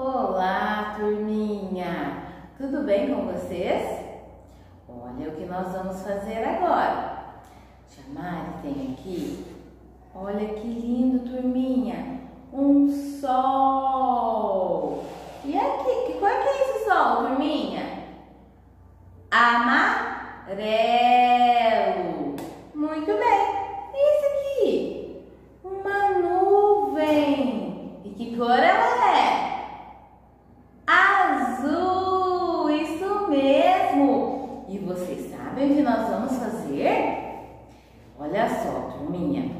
Olá, turminha! Tudo bem com vocês? Olha o que nós vamos fazer agora. Tia Mari tem aqui, olha que lindo, turminha, um sol. E aqui, que cor que é esse sol, turminha? Amarelo. Muito bem. E esse aqui? Uma nuvem. E que cor ela é? Azul. Isso mesmo. E vocês sabem o que nós vamos fazer? Olha só, turminha.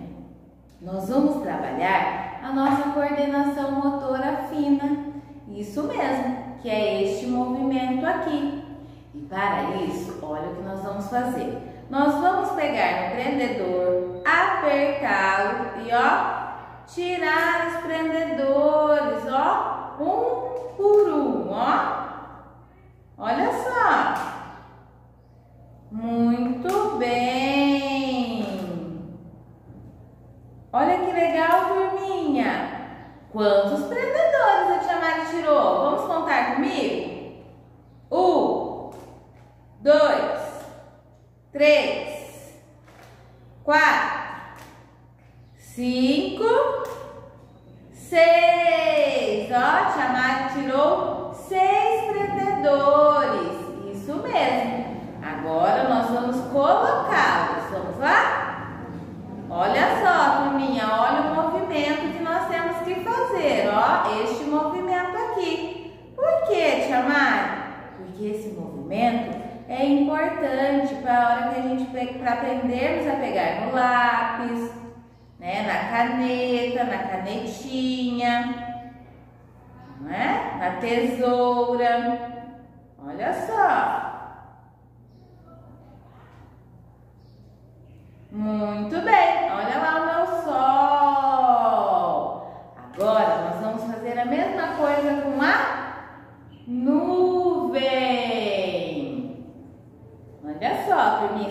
Nós vamos trabalhar a nossa coordenação motora fina. Isso mesmo, que é este movimento aqui. E para isso, olha o que nós vamos fazer. Nós vamos pegar o prendedor, apertá-lo e ó, tirar os prendedores, ó, um por um, ó. Olha só. Muito bem. Olha que legal, turminha. Quantos prendedores a tia Mari tirou? Vamos contar comigo? Um, dois, três, quatro, cinco, seis. Ó, tia Mari tirou seis prendedores. Isso mesmo. Agora nós vamos colocá-los. Vamos lá? Olha só, turminha, olha o movimento que nós temos que fazer, ó, este movimento aqui. Por Porque esse movimento é importante para a hora que a gente, para aprendermos a pegar no lápis, né, na caneta, na canetinha, não é? Na tesoura. Olha só. Muito bem, olha lá o meu sol. Agora nós vamos fazer a mesma coisa com a nuvem.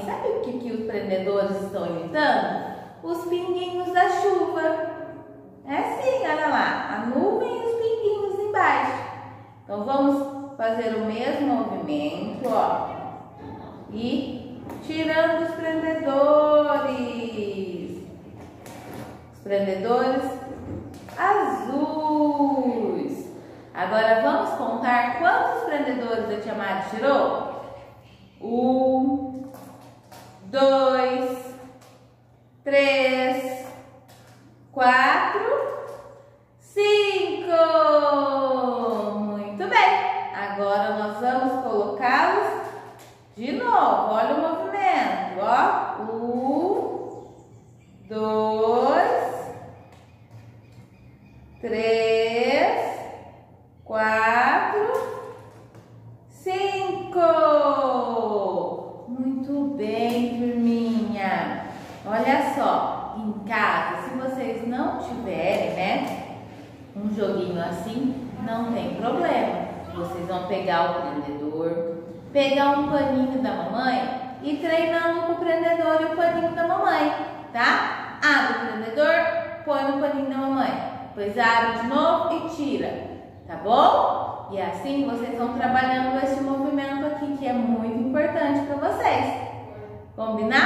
Sabe o que, que os prendedores estão imitando? Os pinguinhos da chuva. É assim, olha lá, a nuvem e os pinguinhos embaixo. Então vamos fazer o mesmo movimento, ó. E tirando os prendedores. Os prendedores azuis. Agora vamos contar quantos prendedores a tia Mari tirou? Um, dois, três, quatro, cinco. Muito bem. Agora nós vamos colocá-los de novo. Olha o movimento, ó. Um, dois, três, quatro, cinco. Muito bem, turminha. Olha só, em casa, não tiverem, né, um joguinho assim, não tem problema. Vocês vão pegar o prendedor, pegar um paninho da mamãe e treinando com o prendedor e o paninho da mamãe, tá? Abre o prendedor, põe no paninho da mamãe, depois abre de novo e tira, tá bom? E assim vocês vão trabalhando esse movimento aqui que é muito importante para vocês. Combinado?